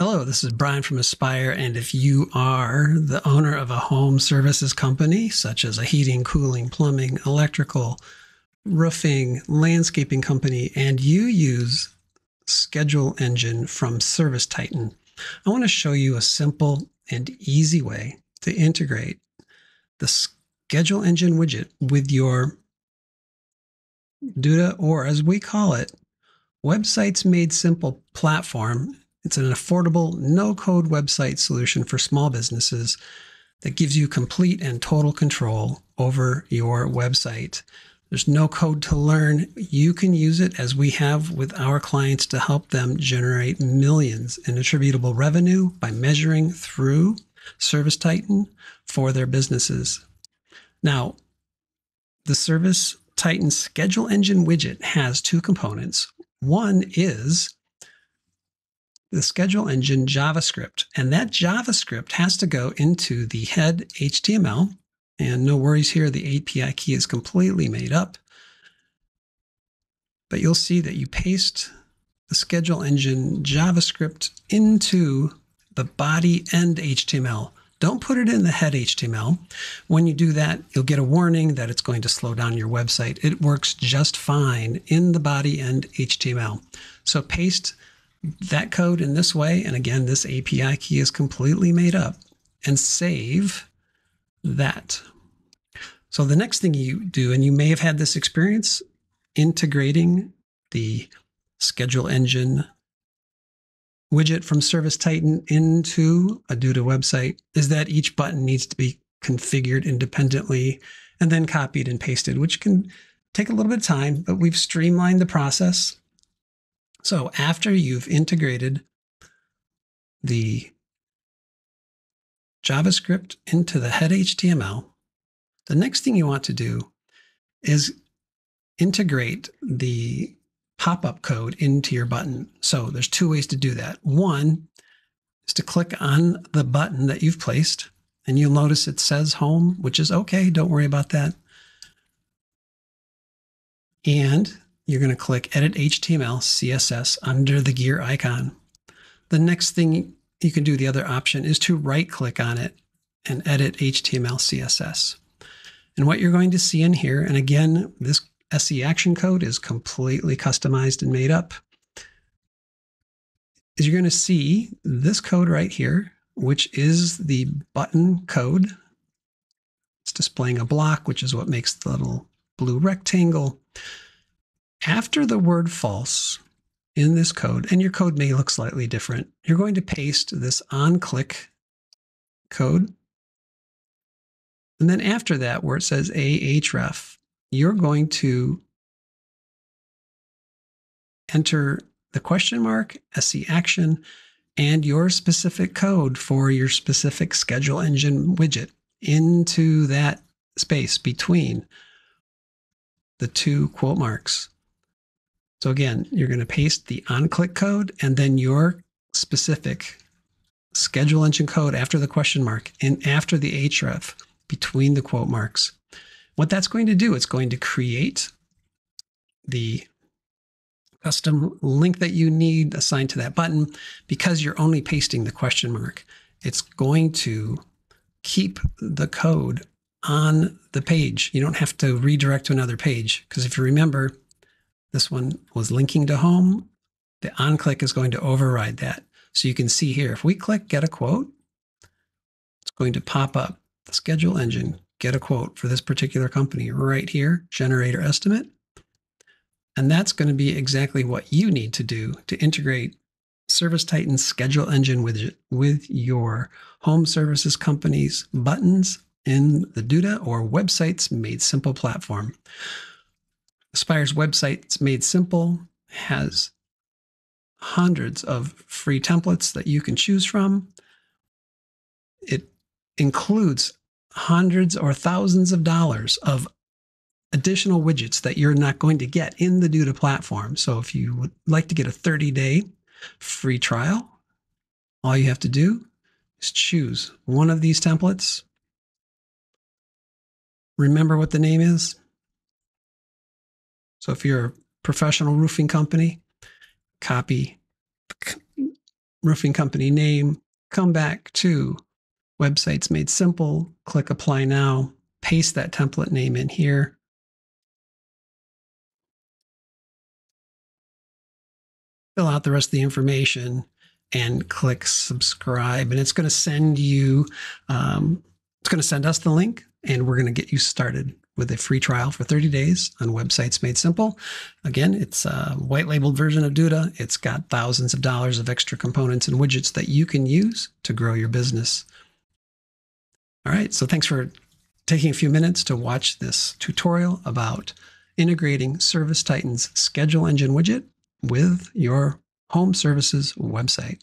Hello, this is Brian from Aespire. And if you are the owner of a home services company, such as a heating, cooling, plumbing, electrical, roofing, landscaping company, and you use Schedule Engine from Service Titan, I want to show you a simple and easy way to integrate the Schedule Engine widget with your Duda, or as we call it, Websites Made Simple platform it's an affordable, no code website solution for small businesses that gives you complete and total control over your website. There's no code to learn. You can use it as we have with our clients to help them generate millions in attributable revenue by measuring through Service Titan for their businesses. Now, the Service Titan schedule engine widget has two components. One is the schedule engine JavaScript. And that JavaScript has to go into the head HTML. And no worries here, the API key is completely made up. But you'll see that you paste the schedule engine JavaScript into the body and HTML. Don't put it in the head HTML. When you do that, you'll get a warning that it's going to slow down your website. It works just fine in the body and HTML. So paste that code in this way, and again, this API key is completely made up, and save that. So the next thing you do, and you may have had this experience integrating the schedule engine widget from Service Titan into a Duda website, is that each button needs to be configured independently and then copied and pasted, which can take a little bit of time, but we've streamlined the process so after you've integrated the JavaScript into the head HTML, the next thing you want to do is integrate the pop-up code into your button. So there's two ways to do that. One is to click on the button that you've placed and you'll notice it says home, which is okay. Don't worry about that. And you're going to click Edit HTML CSS under the gear icon. The next thing you can do, the other option, is to right click on it and edit HTML CSS. And what you're going to see in here, and again, this SE action code is completely customized and made up, is you're going to see this code right here, which is the button code. It's displaying a block, which is what makes the little blue rectangle after the word false in this code, and your code may look slightly different, you're going to paste this on click code. And then after that, where it says ahref, you're going to enter the question mark, SC action, and your specific code for your specific schedule engine widget into that space between the two quote marks. So again, you're going to paste the on-click code and then your specific schedule engine code after the question mark and after the href between the quote marks. What that's going to do, it's going to create the custom link that you need assigned to that button because you're only pasting the question mark. It's going to keep the code on the page. You don't have to redirect to another page because if you remember, this one was linking to home. The on-click is going to override that. So you can see here, if we click get a quote, it's going to pop up the schedule engine, get a quote for this particular company right here, generator estimate. And that's going to be exactly what you need to do to integrate Service Titan's schedule engine widget with your home services company's buttons in the Duda or Websites Made Simple platform. Aespire's website made simple, has hundreds of free templates that you can choose from. It includes hundreds or thousands of dollars of additional widgets that you're not going to get in the Duda platform. So if you would like to get a 30 day free trial, all you have to do is choose one of these templates. Remember what the name is so if you're a professional roofing company, copy roofing company name, come back to Websites Made Simple, click Apply Now, paste that template name in here. Fill out the rest of the information and click subscribe. And it's going to send you, um, it's going to send us the link and we're going to get you started with a free trial for 30 days on Websites Made Simple. Again, it's a white labeled version of Duda. It's got thousands of dollars of extra components and widgets that you can use to grow your business. All right, so thanks for taking a few minutes to watch this tutorial about integrating Service Titan's schedule engine widget with your home services website.